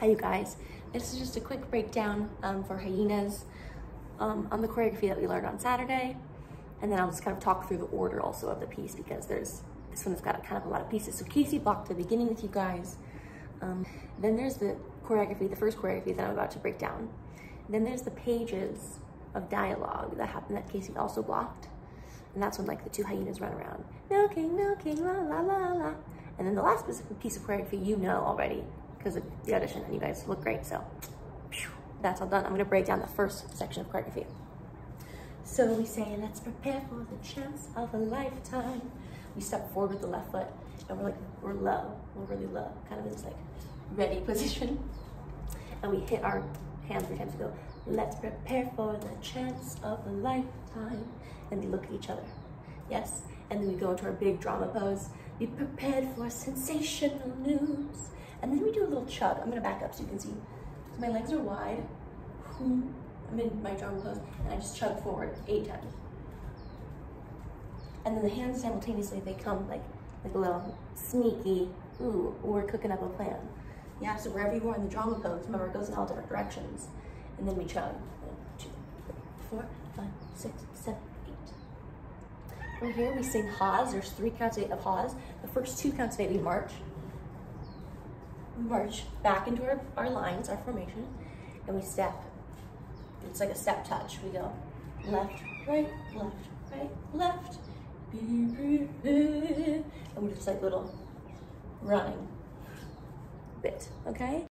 Hi, you guys. This is just a quick breakdown um, for hyenas um, on the choreography that we learned on Saturday. And then I'll just kind of talk through the order also of the piece because there's this one has got kind of a lot of pieces. So Casey blocked the beginning with you guys. Um, then there's the choreography, the first choreography that I'm about to break down. Then there's the pages of dialogue that happened that Casey also blocked. And that's when like the two hyenas run around, milking, milking, la la la la. And then the last piece of choreography you know already because of the audition and you guys look great. So that's all done. I'm gonna break down the first section of choreography. So we say, let's prepare for the chance of a lifetime. We step forward with the left foot and we're like, we're low, we're really low, kind of in this like ready position. And we hit our hands three times. We go, let's prepare for the chance of a lifetime. And we look at each other. Yes? And then we go into our big drama pose. Be prepared for sensational news. And then we do a little chug. I'm gonna back up so you can see. So my legs are wide. I'm in my drama pose, and I just chug forward eight times. And then the hands simultaneously, they come like, like a little sneaky, ooh, we're cooking up a plan. Yeah, so wherever you are in the drama pose, remember it goes in all different directions. And then we chug. One, two, three, four, five, six, seven, eight. From here we sing Ha's. There's three counts of eight of Ha's. The first two counts of eight we march. March back into our, our lines, our formation, and we step. It's like a step touch. We go left, right, left, right, left. And we just like little running bit, okay?